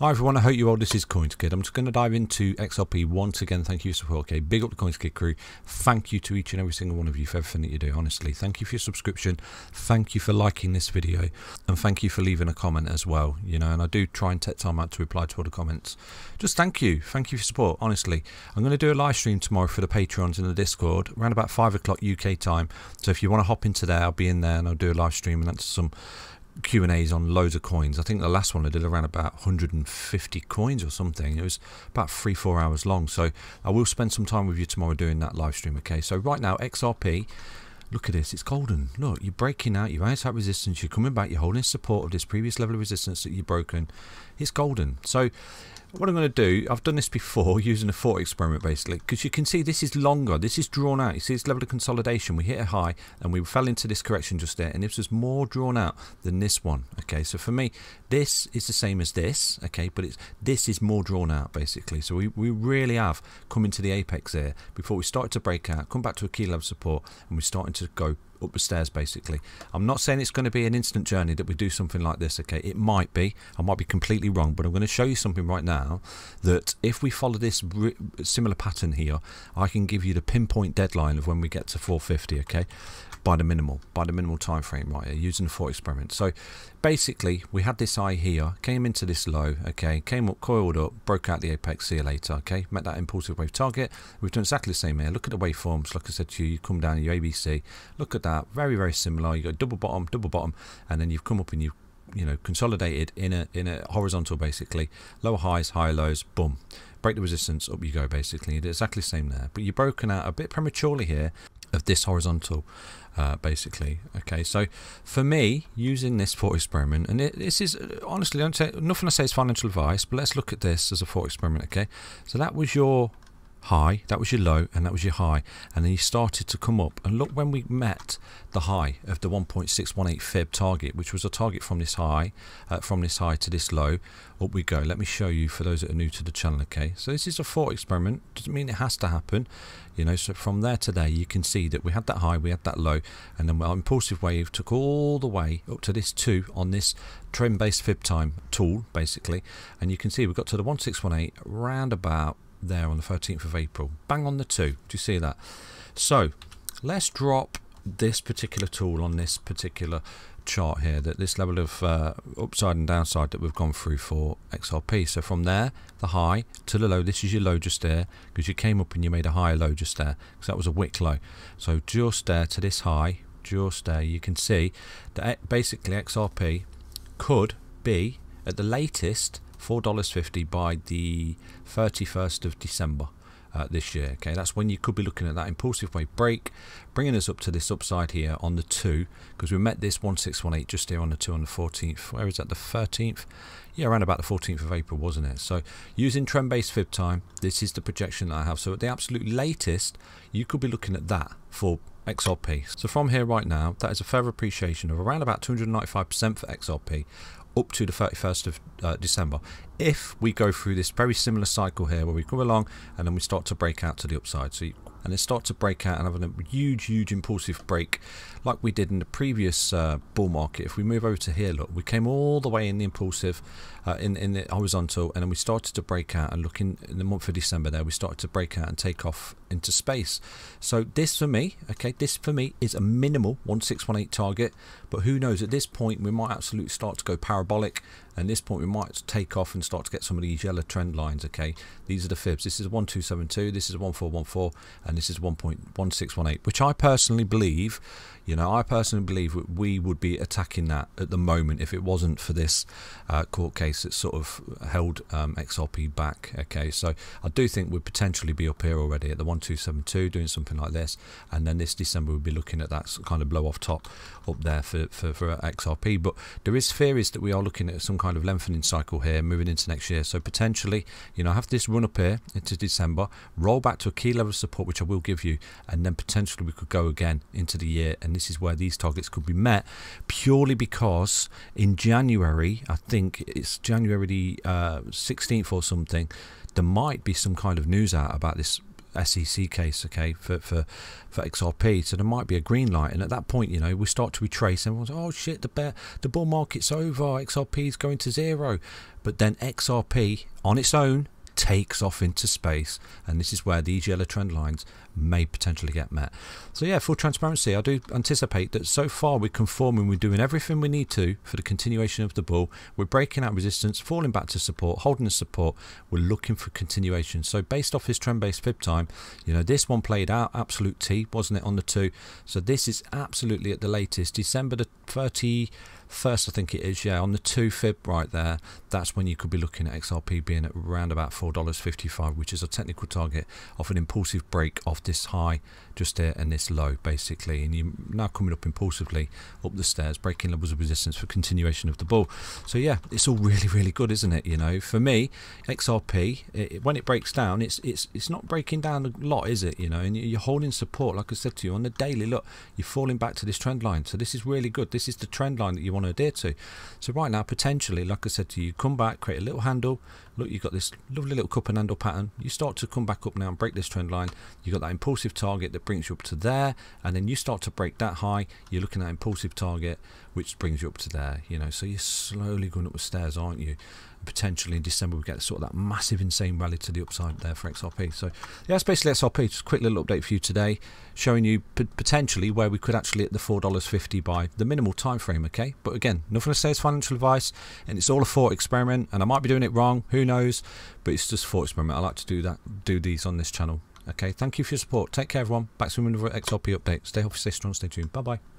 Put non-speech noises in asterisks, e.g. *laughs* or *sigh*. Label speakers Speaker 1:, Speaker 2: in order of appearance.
Speaker 1: Hi everyone, I hope you all. This is CoinsKid. I'm just going to dive into XRP once again. Thank you for support. Okay, big up the CoinsKid crew. Thank you to each and every single one of you for everything that you do. Honestly, thank you for your subscription. Thank you for liking this video, and thank you for leaving a comment as well. You know, and I do try and take time out to reply to all the comments. Just thank you, thank you for support. Honestly, I'm going to do a live stream tomorrow for the patrons in the Discord around about five o'clock UK time. So if you want to hop into there, I'll be in there and I'll do a live stream and that's some Q and A's on loads of coins. I think the last one I did around about 150 coins or something. It was about three, four hours long. So I will spend some time with you tomorrow doing that live stream. Okay. So right now XRP. Look at this, it's golden. Look, you're breaking out, you're of resistance, you're coming back, you're holding support of this previous level of resistance that you've broken. It's golden. So what I'm going to do, I've done this before *laughs* using a thought experiment basically, because you can see this is longer, this is drawn out. You see this level of consolidation, we hit a high and we fell into this correction just there, and this was more drawn out than this one. Okay, so for me, this is the same as this, okay, but it's this is more drawn out basically. So we, we really have come into the apex here before we started to break out, come back to a key level support, and we're starting to go up the stairs basically. I'm not saying it's going to be an instant journey that we do something like this, okay? It might be. I might be completely wrong, but I'm going to show you something right now that if we follow this similar pattern here, I can give you the pinpoint deadline of when we get to 450, okay? by the minimal, by the minimal time frame right here, using the thought experiment. So basically, we had this eye here, came into this low, okay, came up, coiled up, broke out the apex, see you later, okay, met that impulsive wave target. We've done exactly the same here. Look at the waveforms, like I said to you, you come down your ABC, look at that, very, very similar. You got double bottom, double bottom, and then you've come up and you've you know consolidated in a in a horizontal basically. Lower highs higher lows boom. Break the resistance up you go basically. It's exactly the same there. But you're broken out a bit prematurely here of this horizontal uh, basically. Okay so for me using this thought experiment and it, this is honestly don't say nothing I say is financial advice but let's look at this as a thought experiment okay? So that was your high, that was your low, and that was your high. And then you started to come up. And look when we met the high of the 1.618 fib target, which was a target from this high, uh, from this high to this low, up we go. Let me show you for those that are new to the channel, okay? So this is a thought experiment. Doesn't mean it has to happen. You know, so from there today, you can see that we had that high, we had that low, and then our impulsive wave took all the way up to this 2 on this trend-based fib time tool, basically. And you can see we got to the 1618 round about there on the 13th of April. Bang on the 2. Do you see that? So let's drop this particular tool on this particular chart here that this level of uh, upside and downside that we've gone through for XRP so from there the high to the low this is your low just there because you came up and you made a higher low just there because that was a wick low so just there to this high just there you can see that basically XRP could be at the latest $4.50 by the 31st of December. Uh, this year okay? That's when you could be looking at that impulsive wave break bringing us up to this upside here on the 2 because we met this 1618 just here on the 2 on the 14th where is that? The 13th yeah around about the 14th of April wasn't it? So using trend based fib time this is the projection that I have. So at the absolute latest you could be looking at that for XRP so from here right now that is a further appreciation of around about 295% for XRP up to the 31st of uh, December. If we go through this very similar cycle here where we come along and then we start to break out to the upside. So you, and then start to break out and have a huge huge impulsive break like we did in the previous uh, bull market. If we move over to here look we came all the way in the impulsive uh, in, in the horizontal and then we started to break out and look in, in the month of December there we started to break out and take off into space. So this for me okay this for me is a minimal 1618 target but who knows at this point we might absolutely start to go parabolic and this point we might take off and start to get some of these yellow trend lines okay? These are the fibs. This is 1272 this is 1414 and this is 1.1618 which I personally believe you know I personally believe we would be attacking that at the moment if it wasn't for this uh, court case that sort of held um, XRP back okay so I do think we'd potentially be up here already at the 1272 doing something like this and then this December we'll be looking at that kind of blow off top up there for, for, for XRP but there is theories that we are looking at some kind of lengthening cycle here moving into next year. So potentially, you know, have this run up here into December, roll back to a key level of support, which I will give you, and then potentially we could go again into the year. And this is where these targets could be met purely because in January, I think it's January the uh, 16th or something, there might be some kind of news out about this SEC case, okay, for, for, for XRP. So there might be a green light. And at that point, you know, we start to retrace. Everyone's, oh shit, the bear, the bull market's over. XRP is going to zero. But then XRP on its own takes off into space, and this is where these yellow trend lines may potentially get met. So yeah, full transparency, I do anticipate that so far we're conforming, we're doing everything we need to for the continuation of the bull. We're breaking out resistance, falling back to support, holding the support. We're looking for continuation. So based off this trend-based fib time, you know, this one played out absolute T, wasn't it, on the two? So this is absolutely at the latest, December the 30 first I think it is yeah on the 2 fib right there that's when you could be looking at XRP being at around about $4.55 which is a technical target of an impulsive break off this high just here and this low basically. And you're now coming up impulsively up the stairs breaking levels of resistance for continuation of the bull so yeah it's all *laughs* really really good isn't it? You know for me XRP it, when it breaks down it's it's it's not breaking down a lot is it? You know and you're holding support like I said to you on the daily. Look you're falling back to this trend line. So this is really good. This is the trend line that you want to adhere to. So right now, potentially, like I said to you, come back, create a little handle. Look, you've got this lovely little cup and handle pattern. You start to come back up now and break this trend line. You've got that impulsive target that brings you up to there, and then you start to break that high. You're looking at impulsive target, which brings you up to there. You know, so you're slowly going up the stairs, aren't you? potentially in December we get sort of that massive insane rally to the upside there for XRP. So yeah, that's basically XRP. Just a quick little update for you today, showing you potentially where we could actually hit the four dollars fifty by the minimal time frame. Okay, but again, nothing to say is financial advice, and it's all a thought experiment. And I might be doing it wrong, who knows? But it's just a thought experiment. I like to do that, do these on this channel. Okay, thank you for your support. Take care, everyone. Back soon with another XRP update. Stay healthy, stay strong, stay tuned. Bye bye.